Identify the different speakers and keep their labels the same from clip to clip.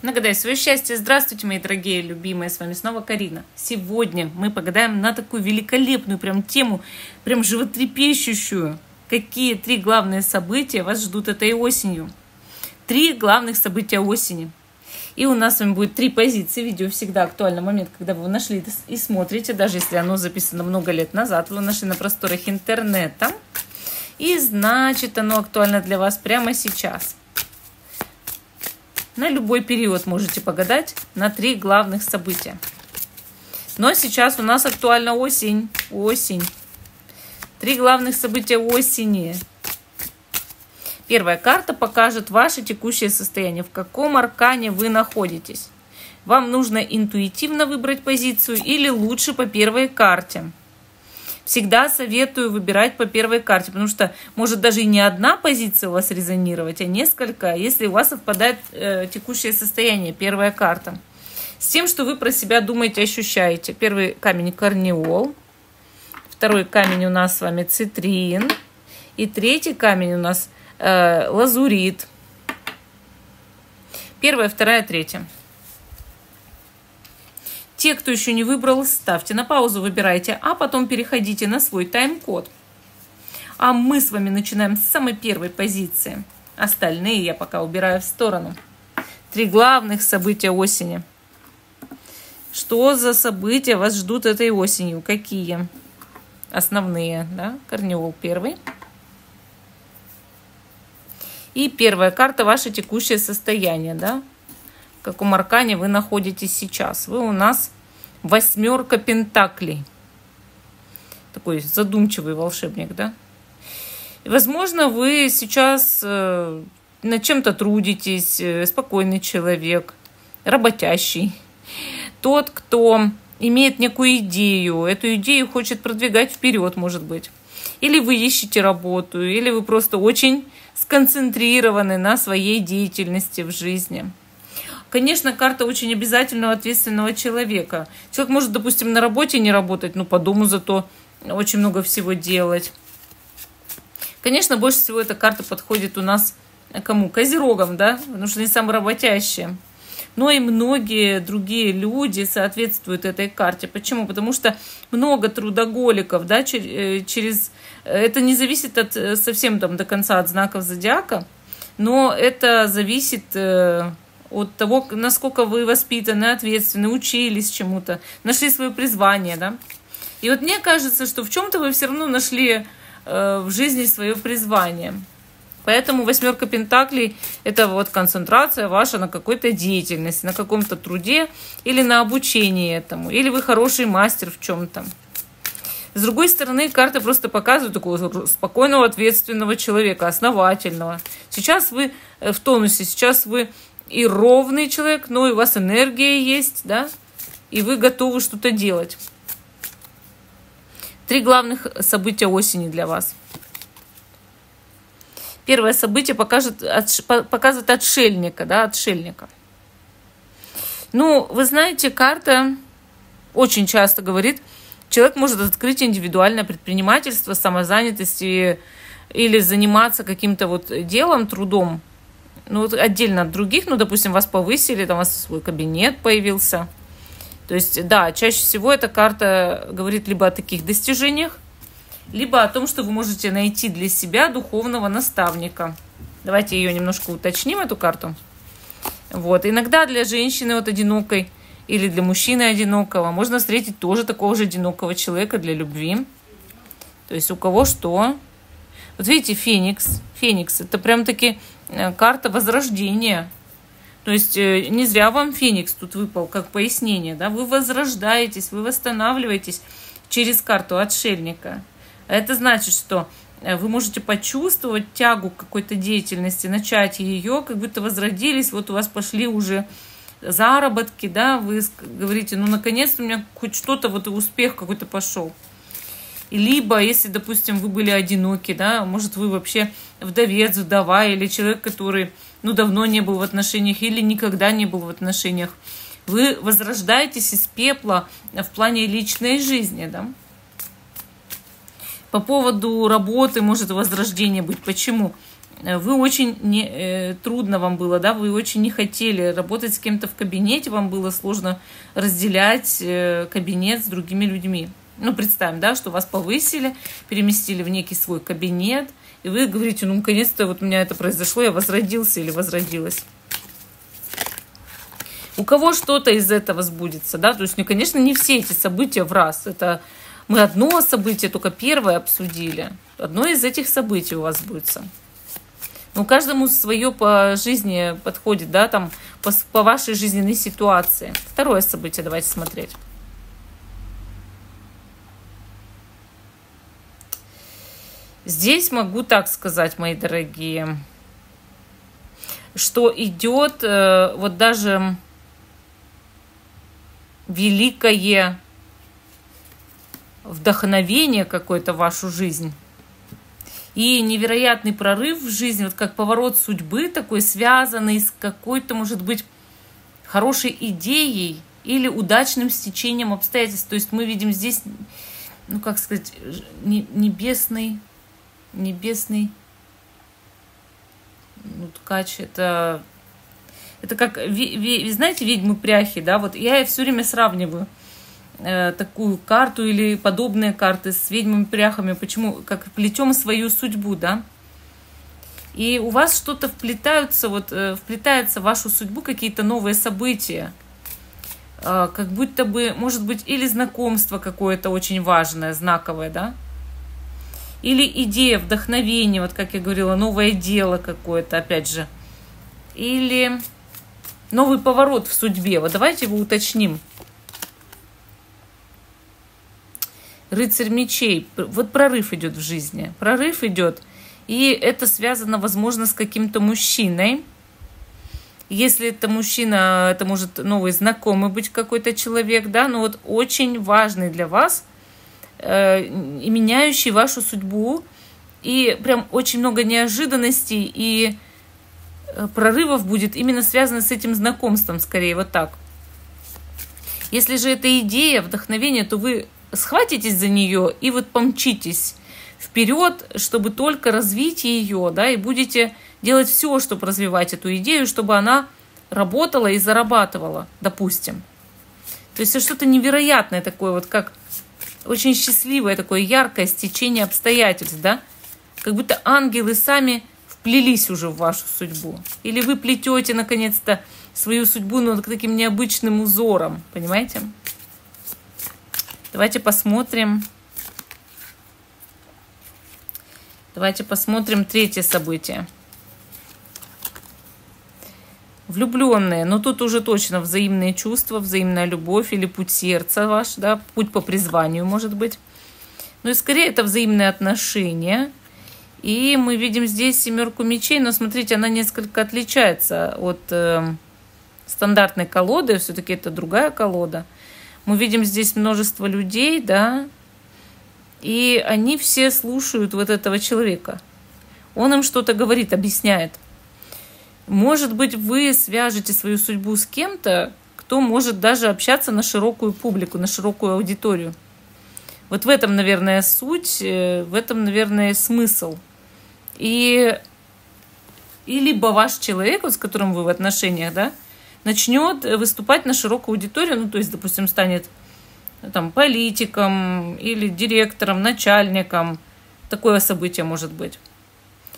Speaker 1: Нагадай свое счастье. Здравствуйте, мои дорогие, любимые. С вами снова Карина. Сегодня мы погадаем на такую великолепную прям тему, прям животрепещущую. Какие три главные события вас ждут этой осенью? Три главных события осени. И у нас с вами будет три позиции. Видео всегда актуальный момент, когда вы нашли и смотрите, даже если оно записано много лет назад, вы нашли на просторах интернета. И значит, оно актуально для вас прямо сейчас. На любой период можете погадать на три главных события. Но сейчас у нас актуальна осень. Осень. Три главных события осени. Первая карта покажет ваше текущее состояние, в каком аркане вы находитесь. Вам нужно интуитивно выбрать позицию или лучше по первой карте всегда советую выбирать по первой карте, потому что может даже и не одна позиция у вас резонировать, а несколько, если у вас совпадает э, текущее состояние, первая карта. С тем, что вы про себя думаете, ощущаете. Первый камень корнеол, второй камень у нас с вами цитрин, и третий камень у нас э, лазурит. Первая, вторая, третья. Те, кто еще не выбрал, ставьте на паузу, выбирайте, а потом переходите на свой тайм-код. А мы с вами начинаем с самой первой позиции. Остальные я пока убираю в сторону. Три главных события осени. Что за события вас ждут этой осенью? Какие? Основные, да? Корнеол первый. И первая карта – ваше текущее состояние, да? В каком аркане вы находитесь сейчас. Вы у нас восьмерка пентаклей. Такой задумчивый волшебник, да? возможно, вы сейчас э, над чем-то трудитесь, э, спокойный человек, работящий. Тот, кто имеет некую идею, эту идею хочет продвигать вперед, может быть. Или вы ищете работу, или вы просто очень сконцентрированы на своей деятельности в жизни. Конечно, карта очень обязательного ответственного человека. Человек может, допустим, на работе не работать, но по дому зато очень много всего делать. Конечно, больше всего эта карта подходит у нас кому? Козерогам, да? Потому что они самые работящие. Но и многие другие люди соответствуют этой карте. Почему? Потому что много трудоголиков, да, э, через... Это не зависит от, э, совсем там до конца от знаков зодиака, но это зависит э, от того, насколько вы воспитаны, ответственны, учились чему-то, нашли свое призвание, да. И вот мне кажется, что в чем-то вы все равно нашли э, в жизни свое призвание. Поэтому восьмерка пентаклей – это вот концентрация ваша на какой-то деятельности, на каком-то труде или на обучении этому, или вы хороший мастер в чем-то. С другой стороны, карты просто показывают такого спокойного, ответственного человека, основательного. Сейчас вы э, в тонусе, сейчас вы и ровный человек, но и у вас энергия есть, да, и вы готовы что-то делать. Три главных события осени для вас. Первое событие покажет, показывает отшельника, да, отшельника. Ну, вы знаете, карта очень часто говорит, человек может открыть индивидуальное предпринимательство, самозанятость и, или заниматься каким-то вот делом, трудом, ну, вот отдельно от других, ну, допустим, вас повысили, там у вас свой кабинет появился. То есть, да, чаще всего эта карта говорит либо о таких достижениях, либо о том, что вы можете найти для себя духовного наставника. Давайте ее немножко уточним, эту карту. Вот. Иногда для женщины вот одинокой или для мужчины одинокого можно встретить тоже такого же одинокого человека для любви. То есть у кого что. Вот видите, Феникс. Феникс. Это прям таки карта возрождения. То есть э, не зря вам Феникс тут выпал как пояснение, да, вы возрождаетесь, вы восстанавливаетесь через карту отшельника. Это значит, что э, вы можете почувствовать тягу какой-то деятельности, начать ее, как будто возродились, вот у вас пошли уже заработки, да, вы говорите, ну, наконец-то у меня хоть что-то, вот успех какой-то пошел. Либо, если, допустим, вы были одиноки, да, может, вы вообще вдовец, вдова, или человек, который, ну, давно не был в отношениях, или никогда не был в отношениях. Вы возрождаетесь из пепла в плане личной жизни, да. По поводу работы может возрождение быть. Почему? вы очень не, э, трудно вам было, да, вы очень не хотели работать с кем-то в кабинете, вам было сложно разделять э, кабинет с другими людьми. Ну, представим, да, что вас повысили, переместили в некий свой кабинет, и вы говорите, ну, наконец-то вот у меня это произошло, я возродился или возродилась. У кого что-то из этого сбудется, да, то есть, ну, конечно, не все эти события в раз, это мы одно событие, только первое обсудили, одно из этих событий у вас сбудется. Ну, каждому свое по жизни подходит, да, там, по, по вашей жизненной ситуации. Второе событие давайте смотреть. Здесь могу так сказать, мои дорогие, что идет э, вот даже великое вдохновение какое-то в вашу жизнь и невероятный прорыв в жизни, вот как поворот судьбы такой, связанный с какой-то, может быть, хорошей идеей или удачным стечением обстоятельств. То есть мы видим здесь, ну как сказать, небесный небесный ну, ткач это это как ви, ви, знаете ведьмы пряхи да? Вот я все время сравниваю э, такую карту или подобные карты с ведьмами пряхами почему как плетем свою судьбу да? И у вас что-то вплетаются вот э, вплетается в вашу судьбу какие-то новые события э, как будто бы может быть или знакомство какое-то очень важное знаковое да или идея, вдохновение, вот как я говорила, новое дело какое-то, опять же. Или новый поворот в судьбе. Вот давайте его уточним. Рыцарь мечей. Вот прорыв идет в жизни. Прорыв идет. И это связано, возможно, с каким-то мужчиной. Если это мужчина, это может новый знакомый быть какой-то человек, да, но вот очень важный для вас – Э, и меняющий вашу судьбу. И прям очень много неожиданностей и э, прорывов будет именно связано с этим знакомством, скорее, вот так. Если же это идея, вдохновение, то вы схватитесь за нее и вот помчитесь вперед, чтобы только развить ее, да, и будете делать все, чтобы развивать эту идею, чтобы она работала и зарабатывала, допустим. То есть это что-то невероятное такое, вот как очень счастливое такое яркое стечение обстоятельств, да? Как будто ангелы сами вплелись уже в вашу судьбу. Или вы плетете, наконец-то, свою судьбу, но таким необычным узором, понимаете? Давайте посмотрим. Давайте посмотрим третье событие. Влюбленные, но тут уже точно взаимные чувства, взаимная любовь или путь сердца ваш, да, путь по призванию, может быть. Ну и скорее это взаимные отношения. И мы видим здесь семерку мечей, но смотрите, она несколько отличается от э, стандартной колоды, все-таки это другая колода. Мы видим здесь множество людей, да, и они все слушают вот этого человека. Он им что-то говорит, объясняет – может быть, вы свяжете свою судьбу с кем-то, кто может даже общаться на широкую публику, на широкую аудиторию. Вот в этом, наверное, суть, э, в этом, наверное, смысл. И, и либо ваш человек, вот, с которым вы в отношениях, да, начнет выступать на широкую аудиторию, ну, то есть, допустим, станет там, политиком или директором, начальником. Такое событие может быть.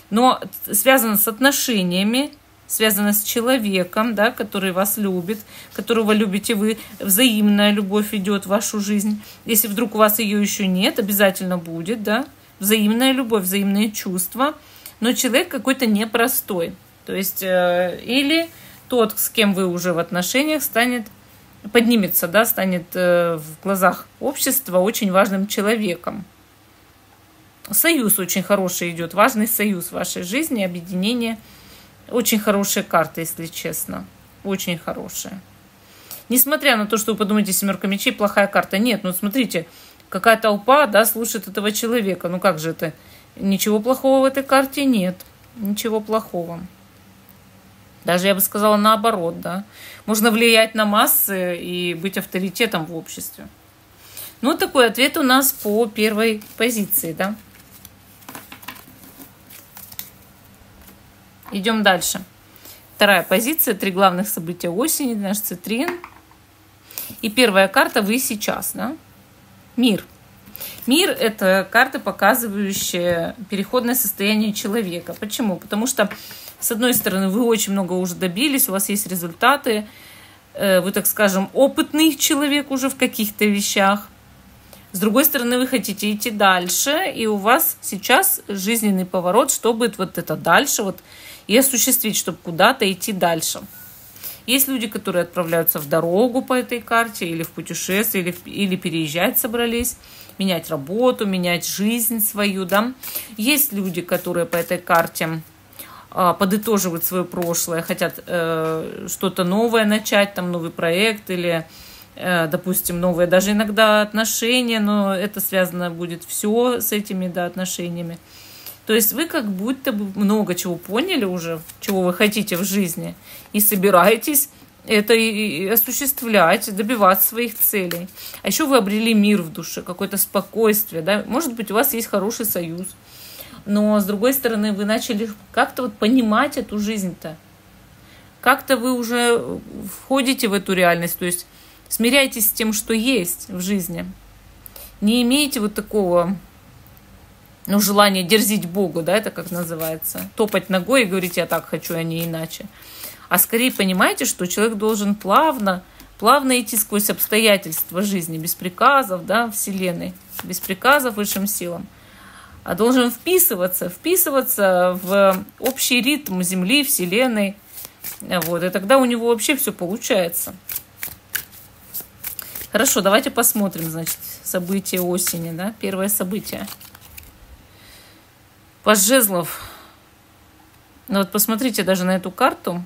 Speaker 1: Но связано с отношениями, связано с человеком, да, который вас любит, которого любите вы, взаимная любовь идет в вашу жизнь. Если вдруг у вас ее еще нет, обязательно будет, да, взаимная любовь, взаимные чувства, но человек какой-то непростой. То есть, э, или тот, с кем вы уже в отношениях, станет поднимется, да, станет э, в глазах общества очень важным человеком. Союз очень хороший идет, важный союз в вашей жизни, объединение – очень хорошая карта, если честно. Очень хорошая. Несмотря на то, что вы подумаете, семерка мечей плохая карта. Нет, ну смотрите, какая толпа, да, слушает этого человека. Ну как же это? Ничего плохого в этой карте нет. Ничего плохого. Даже я бы сказала наоборот, да. Можно влиять на массы и быть авторитетом в обществе. Ну, такой ответ у нас по первой позиции, да. Идем дальше. Вторая позиция, три главных события осени, наш цитрин. И первая карта «Вы сейчас», да? Мир. Мир – это карта, показывающая переходное состояние человека. Почему? Потому что, с одной стороны, вы очень много уже добились, у вас есть результаты, э, вы, так скажем, опытный человек уже в каких-то вещах. С другой стороны, вы хотите идти дальше, и у вас сейчас жизненный поворот, чтобы вот это дальше вот и осуществить, чтобы куда-то идти дальше. Есть люди, которые отправляются в дорогу по этой карте, или в путешествие, или, или переезжать собрались, менять работу, менять жизнь свою, да. Есть люди, которые по этой карте э, подытоживают свое прошлое, хотят э, что-то новое начать, там новый проект или Э, допустим, новые даже иногда отношения, но это связано будет все с этими да, отношениями. То есть вы как будто бы много чего поняли уже, чего вы хотите в жизни, и собираетесь это и осуществлять, добиваться своих целей. А еще вы обрели мир в душе, какое-то спокойствие, да. Может быть, у вас есть хороший союз, но с другой стороны, вы начали как-то вот понимать эту жизнь-то. Как-то вы уже входите в эту реальность, то есть Смиряйтесь с тем, что есть в жизни. Не имейте вот такого ну, желания дерзить Богу, да, это как называется. Топать ногой и говорить, я так хочу, а не иначе. А скорее понимаете, что человек должен плавно, плавно идти сквозь обстоятельства жизни, без приказов, да, Вселенной, без приказов высшим силам. А должен вписываться, вписываться в общий ритм Земли, Вселенной. Вот, и тогда у него вообще все получается. Хорошо, давайте посмотрим, значит, события осени, да, первое событие. По жезлов. Ну вот посмотрите даже на эту карту.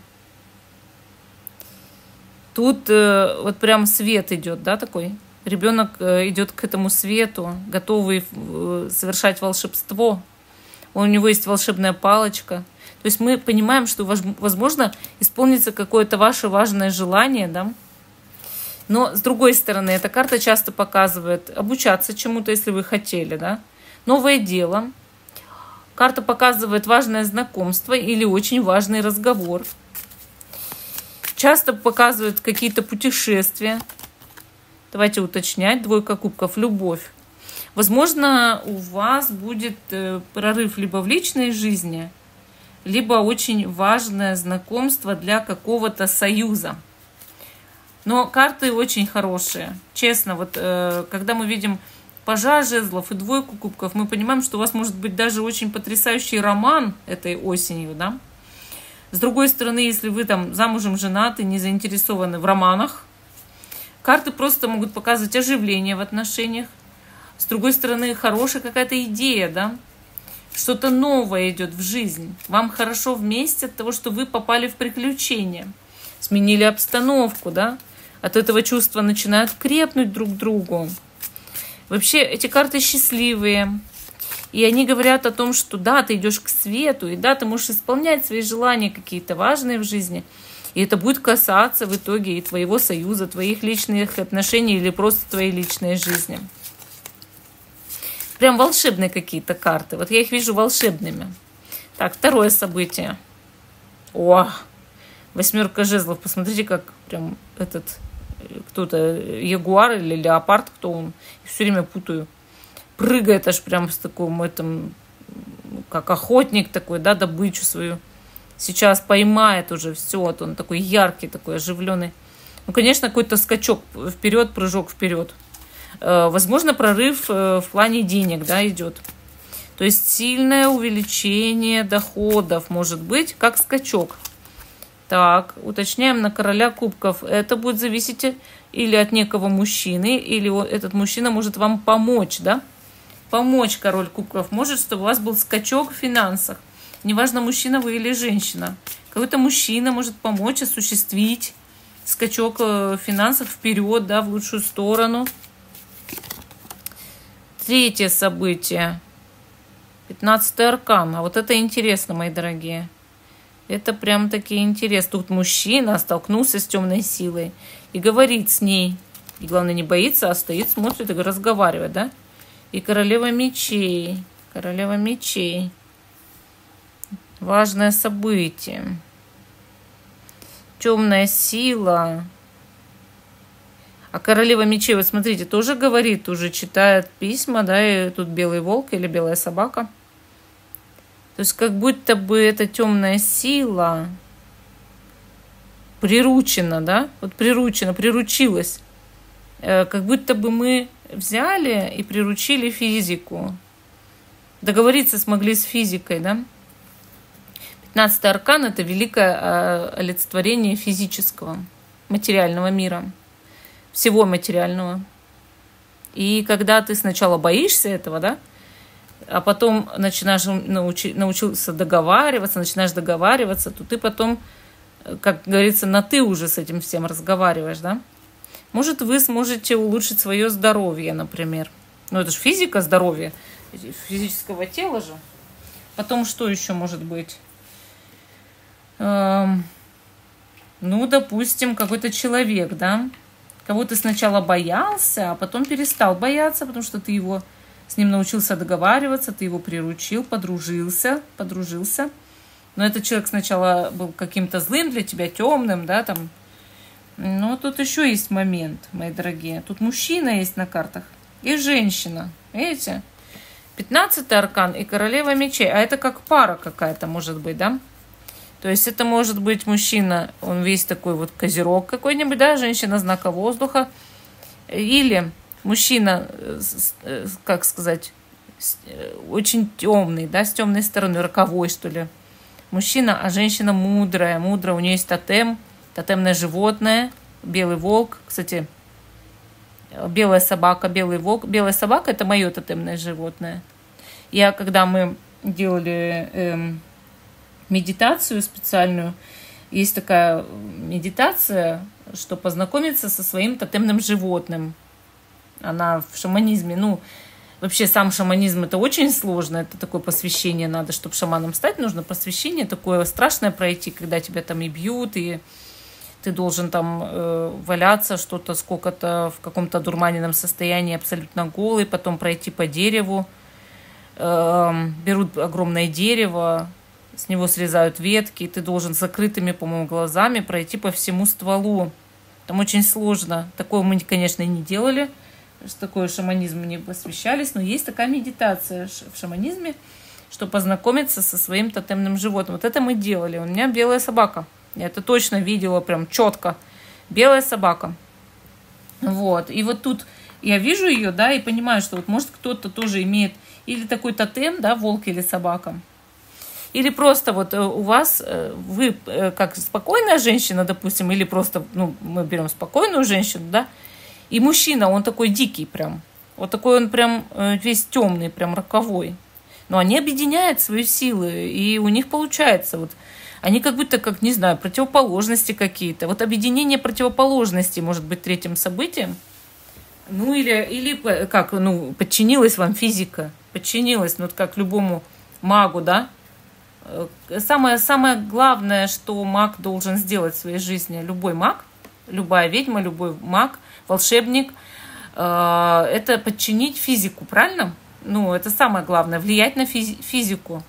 Speaker 1: Тут э, вот прям свет идет, да, такой. Ребенок э, идет к этому свету, готовый э, совершать волшебство. У него есть волшебная палочка. То есть мы понимаем, что, возможно, исполнится какое-то ваше важное желание, да, но, с другой стороны, эта карта часто показывает обучаться чему-то, если вы хотели, да, новое дело. Карта показывает важное знакомство или очень важный разговор. Часто показывает какие-то путешествия. Давайте уточнять. Двойка кубков – любовь. Возможно, у вас будет э, прорыв либо в личной жизни, либо очень важное знакомство для какого-то союза. Но карты очень хорошие. Честно, вот э, когда мы видим пажа жезлов и двойку кубков, мы понимаем, что у вас может быть даже очень потрясающий роман этой осенью, да? С другой стороны, если вы там замужем, женаты, не заинтересованы в романах, карты просто могут показывать оживление в отношениях. С другой стороны, хорошая какая-то идея, да? Что-то новое идет в жизнь. Вам хорошо вместе от того, что вы попали в приключения. Сменили обстановку, да? от этого чувства начинают крепнуть друг к другу. Вообще эти карты счастливые. И они говорят о том, что да, ты идешь к свету, и да, ты можешь исполнять свои желания какие-то важные в жизни. И это будет касаться в итоге и твоего союза, твоих личных отношений или просто твоей личной жизни. Прям волшебные какие-то карты. Вот я их вижу волшебными. Так, второе событие. О, восьмерка жезлов. Посмотрите, как прям этот кто-то ягуар или леопард, кто он, все время путаю. Прыгает аж прям с таким этом, как охотник такой, да, добычу свою. Сейчас поймает уже все, вот он такой яркий, такой оживленный. Ну, конечно, какой-то скачок вперед, прыжок вперед. Э, возможно, прорыв э, в плане денег, да, идет. То есть сильное увеличение доходов может быть, как скачок. Так, уточняем на короля кубков. Это будет зависеть или от некого мужчины, или этот мужчина может вам помочь, да? Помочь король кубков может, чтобы у вас был скачок в финансах. Неважно, мужчина вы или женщина. Какой-то мужчина может помочь осуществить скачок э, финансов вперед, да, в лучшую сторону. Третье событие. Пятнадцатый аркан. А вот это интересно, мои дорогие. Это прям таки интерес. Тут мужчина столкнулся с темной силой и говорит с ней. И главное, не боится, а стоит, смотрит и разговаривает, да? И королева мечей. Королева мечей. Важное событие. Темная сила. А королева мечей, вот смотрите, тоже говорит, уже читает письма, да, и тут белый волк или белая собака. То есть как будто бы эта темная сила приручена, да, вот приручена, приручилась. Э, как будто бы мы взяли и приручили физику. Договориться смогли с физикой, да. Пятнадцатый аркан – это великое э, олицетворение физического, материального мира – всего материального. И когда ты сначала боишься этого, да, а потом начинаешь научи, научился договариваться, начинаешь договариваться, то ты потом, как говорится, на ты уже с этим всем разговариваешь, да. Может, вы сможете улучшить свое здоровье, например. Ну, это же физика здоровья, физического тела же. Потом что еще может быть? Эм, ну, допустим, какой-то человек, да, кого ты сначала боялся, а потом перестал бояться, потому что ты его с ним научился договариваться, ты его приручил, подружился, подружился. Но этот человек сначала был каким-то злым для тебя, темным, да, там. Но тут еще есть момент, мои дорогие. Тут мужчина есть на картах и женщина. Видите? Пятнадцатый аркан и королева мечей. А это как пара какая-то может быть, да? То есть это может быть мужчина, он весь такой вот козерог какой-нибудь, да, женщина знака воздуха. Или мужчина, э, э, как сказать, э, очень темный, да, с темной стороны, роковой, что ли. Мужчина, а женщина мудрая, мудрая, у нее есть тотем, тотемное животное, белый волк, кстати, белая собака, белый волк. Белая собака – это мое тотемное животное. Я, когда мы делали эм, медитацию специальную. Есть такая медитация, что познакомиться со своим тотемным животным. Она в шаманизме, ну, вообще сам шаманизм это очень сложно, это такое посвящение надо, чтобы шаманом стать, нужно посвящение такое страшное пройти, когда тебя там и бьют, и ты должен там э, валяться что-то сколько-то в каком-то дурманенном состоянии, абсолютно голый, потом пройти по дереву, э, берут огромное дерево, с него срезают ветки, и ты должен с закрытыми, по-моему, глазами пройти по всему стволу. Там очень сложно. Такое мы, конечно, не делали, что такое шаманизм не посвящались, но есть такая медитация в шаманизме, что познакомиться со своим тотемным животным. Вот это мы делали. У меня белая собака. Я это точно видела прям четко. Белая собака. Вот. И вот тут я вижу ее, да, и понимаю, что вот может кто-то тоже имеет или такой тотем, да, волк или собака, или просто вот э, у вас, э, вы э, как спокойная женщина, допустим, или просто, ну, мы берем спокойную женщину, да, и мужчина, он такой дикий прям. Вот такой он прям весь темный, прям роковой. Но они объединяют свои силы, и у них получается вот они как будто, как, не знаю, противоположности какие-то. Вот объединение противоположностей может быть третьим событием. Ну, или, или как, ну, подчинилась вам физика, подчинилась, ну, вот как любому магу, да, Э, самое, самое главное, что маг должен сделать в своей жизни, любой маг, любая ведьма, любой маг, волшебник, э, это подчинить физику, правильно? Ну, это самое главное, влиять на физику.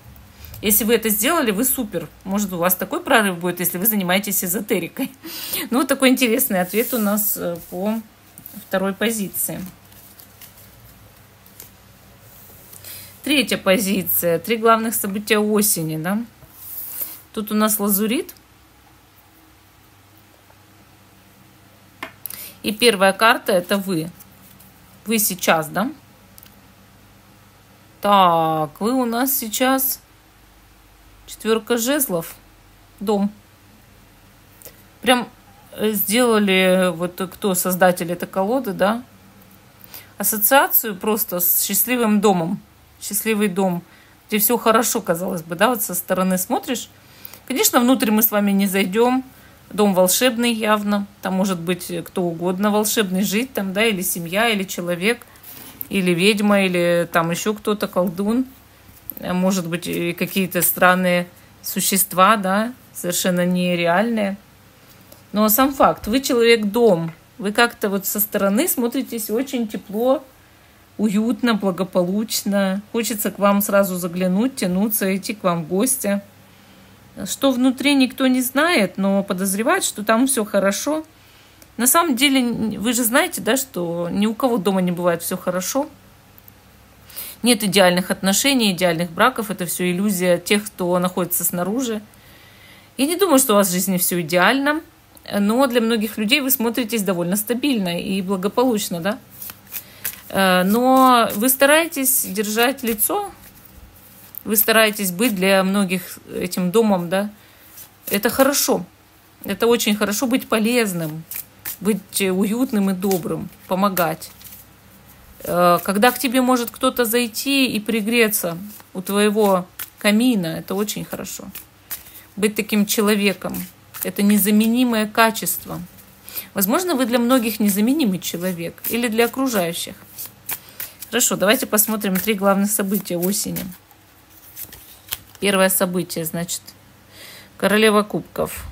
Speaker 1: Если вы это сделали, вы супер. Может, у вас такой прорыв будет, если вы занимаетесь эзотерикой. Ну, вот такой интересный ответ у нас э, по второй позиции. Третья позиция. Три главных события осени. Да? Тут у нас лазурит. И первая карта это вы. Вы сейчас, да? Так, вы у нас сейчас четверка жезлов. Дом. Прям э, сделали, вот кто создатель этой колоды, да? Ассоциацию просто с счастливым домом счастливый дом, где все хорошо, казалось бы, да, вот со стороны смотришь. Конечно, внутрь мы с вами не зайдем. Дом волшебный явно. Там может быть кто угодно волшебный жить там, да, или семья, или человек, или ведьма, или там еще кто-то, колдун. А может быть, какие-то странные существа, да, совершенно нереальные. Но сам факт, вы человек-дом, вы как-то вот со стороны смотритесь очень тепло, уютно, благополучно. Хочется к вам сразу заглянуть, тянуться, идти к вам в гости. Что внутри никто не знает, но подозревает, что там все хорошо. На самом деле, вы же знаете, да, что ни у кого дома не бывает все хорошо. Нет идеальных отношений, идеальных браков. Это все иллюзия тех, кто находится снаружи. Я не думаю, что у вас в жизни все идеально, но для многих людей вы смотритесь довольно стабильно и благополучно, да? Э, но вы стараетесь держать лицо, вы стараетесь быть для многих этим домом, да? Это хорошо. Это очень хорошо быть полезным, быть уютным и добрым, помогать. Э, когда к тебе может кто-то зайти и пригреться у твоего камина, это очень хорошо. Быть таким человеком – это незаменимое качество. Возможно, вы для многих незаменимый человек или для окружающих. Хорошо, давайте посмотрим три главных события осени. Первое событие, значит, королева кубков.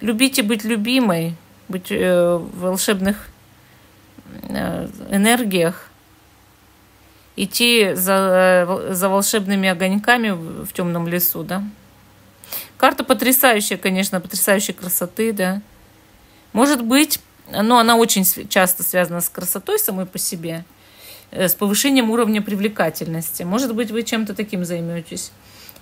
Speaker 1: Любите быть любимой, быть э, в волшебных э, энергиях, идти за, за волшебными огоньками в, темном лесу, да. Карта потрясающая, конечно, потрясающей красоты, да. Может быть, но она очень часто связана с красотой самой по себе, с повышением уровня привлекательности. Может быть, вы чем-то таким займетесь.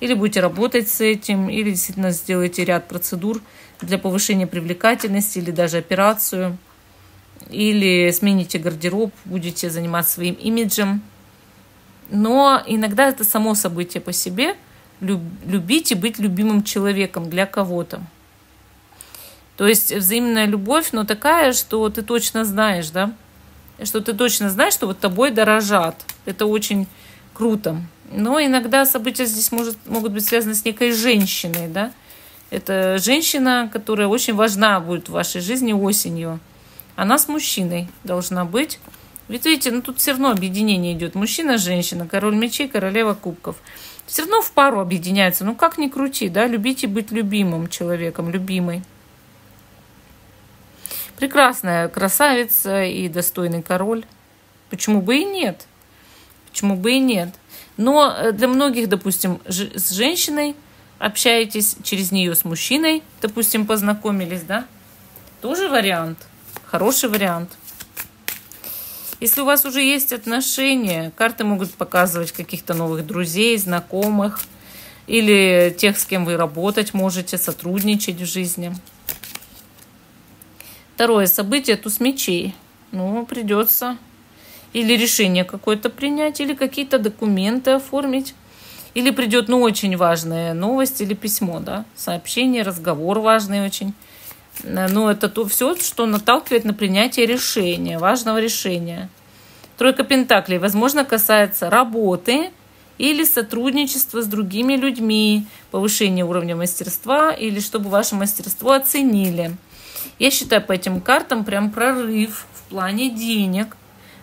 Speaker 1: Или будете работать с этим, или действительно сделаете ряд процедур для повышения привлекательности, или даже операцию, или смените гардероб, будете заниматься своим имиджем. Но иногда это само событие по себе. Любить и быть любимым человеком для кого-то. То есть взаимная любовь, но такая, что ты точно знаешь, да, что ты точно знаешь, что вот тобой дорожат. Это очень круто. Но иногда события здесь может, могут быть связаны с некой женщиной, да. Это женщина, которая очень важна будет в вашей жизни осенью. Она с мужчиной должна быть. Ведь видите, ну тут все равно объединение идет. Мужчина, женщина, король мечей, королева кубков. Все равно в пару объединяются. Ну как ни крути, да, любите быть любимым человеком, любимой прекрасная красавица и достойный король. Почему бы и нет? Почему бы и нет? Но э, для многих, допустим, с женщиной общаетесь, через нее с мужчиной, допустим, познакомились, да? Тоже вариант. Хороший вариант. Если у вас уже есть отношения, карты могут показывать каких-то новых друзей, знакомых или тех, с кем вы работать можете, сотрудничать в жизни. Второе событие туз мечей. Ну, придется или решение какое-то принять, или какие-то документы оформить. Или придет, ну, очень важная новость или письмо, да, сообщение, разговор важный очень. Но это то все, что наталкивает на принятие решения, важного решения. Тройка Пентаклей, возможно, касается работы или сотрудничества с другими людьми, повышения уровня мастерства или чтобы ваше мастерство оценили – я считаю по этим картам прям прорыв в плане денег,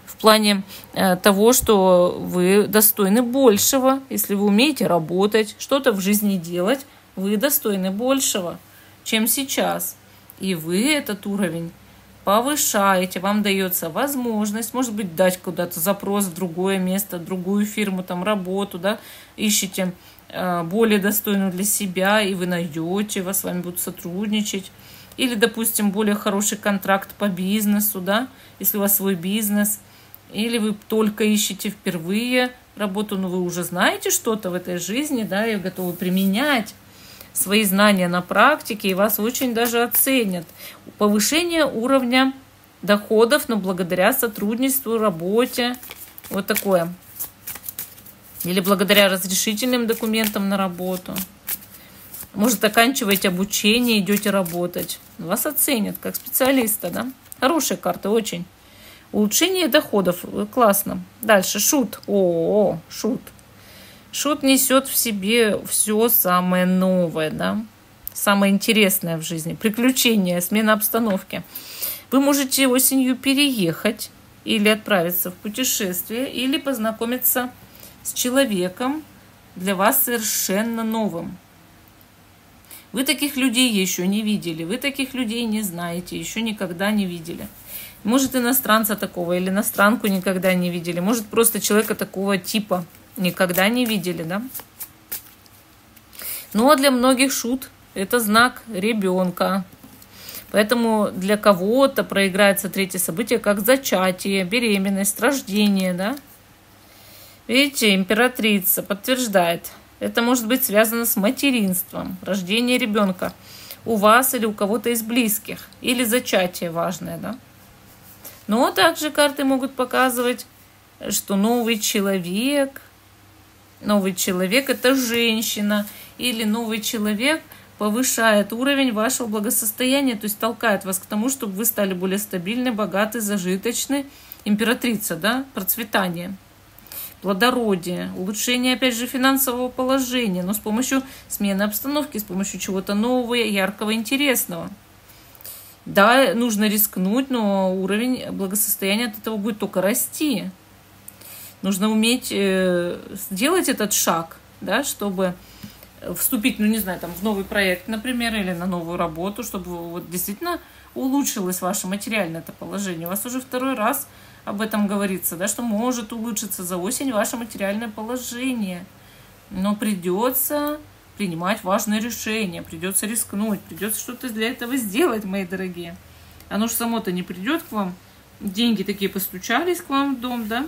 Speaker 1: в плане э, того, что вы достойны большего. Если вы умеете работать, что-то в жизни делать, вы достойны большего, чем сейчас. И вы этот уровень повышаете, вам дается возможность, может быть, дать куда-то запрос в другое место, другую фирму, там работу, да, ищете э, более достойную для себя, и вы найдете, вас с вами будут сотрудничать или, допустим, более хороший контракт по бизнесу, да, если у вас свой бизнес, или вы только ищете впервые работу, но вы уже знаете что-то в этой жизни, да, и готовы применять свои знания на практике, и вас очень даже оценят. Повышение уровня доходов, но благодаря сотрудничеству, работе, вот такое. Или благодаря разрешительным документам на работу. Может, заканчиваете обучение, идете работать. Вас оценят как специалиста, да? Хорошая карта, очень. Улучшение доходов. Э, классно. Дальше. Шут. -о, -о шут. Шут несет в себе все самое новое, да? Самое интересное в жизни. Приключения, смена обстановки. Вы можете осенью переехать или отправиться в путешествие, или познакомиться с человеком для вас совершенно новым. Вы таких людей еще не видели, вы таких людей не знаете, еще никогда не видели. Может, иностранца такого или иностранку никогда не видели. Может, просто человека такого типа никогда не видели, да? Ну а для многих шут это знак ребенка. Поэтому для кого-то проиграется третье событие как зачатие, беременность, рождение, да? Видите, императрица подтверждает. Это может быть связано с материнством, рождение ребенка у вас или у кого-то из близких, или зачатие важное, да? Но также карты могут показывать, что новый человек, новый человек это женщина, или новый человек – повышает уровень вашего благосостояния, то есть толкает вас к тому, чтобы вы стали более стабильны, богаты, зажиточны. Императрица, да, процветание, плодородие, улучшение, опять же, финансового положения, но с помощью смены обстановки, с помощью чего-то нового, яркого, интересного. Да, нужно рискнуть, но уровень благосостояния от этого будет только расти. Нужно уметь э, сделать этот шаг, да, чтобы вступить, ну не знаю, там в новый проект, например, или на новую работу, чтобы вот действительно улучшилось ваше материальное это положение. У вас уже второй раз об этом говорится, да, что может улучшиться за осень ваше материальное положение. Но придется принимать важные решения, придется рискнуть, придется что-то для этого сделать, мои дорогие. Оно же само-то не придет к вам. Деньги такие постучались к вам в дом, да?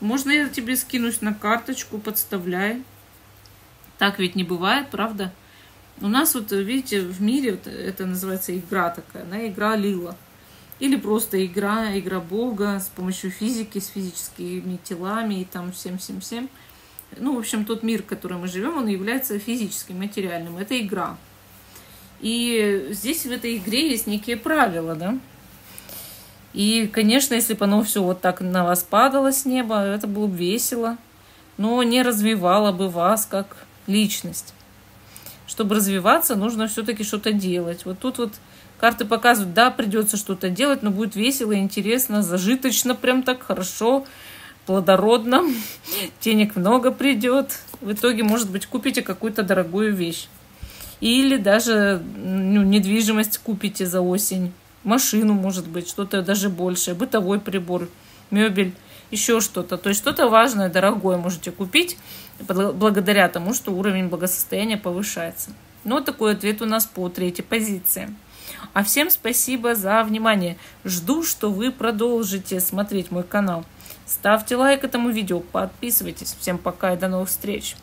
Speaker 1: Можно я тебе скинусь на карточку, подставляй. Так ведь не бывает, правда? У нас вот, видите, в мире вот это называется игра такая, да, игра Лила. Или просто игра, игра Бога с помощью физики, с физическими телами и там всем-всем-всем. Ну, в общем, тот мир, в котором мы живем, он является физическим, материальным. Это игра. И здесь в этой игре есть некие правила, да. И, конечно, если бы оно все вот так на вас падало с неба, это было бы весело, но не развивало бы вас как личность. Чтобы развиваться, нужно все-таки что-то делать. Вот тут вот карты показывают, да, придется что-то делать, но будет весело, интересно, зажиточно, прям так хорошо, плодородно, денег много придет. В итоге, может быть, купите какую-то дорогую вещь. Или даже ну, недвижимость купите за осень. Машину, может быть, что-то даже большее, бытовой прибор, мебель еще что-то. То есть что-то важное, дорогое можете купить благодаря тому, что уровень благосостояния повышается. Ну, вот такой ответ у нас по третьей позиции. А всем спасибо за внимание. Жду, что вы продолжите смотреть мой канал. Ставьте лайк этому видео, подписывайтесь. Всем пока и до новых встреч.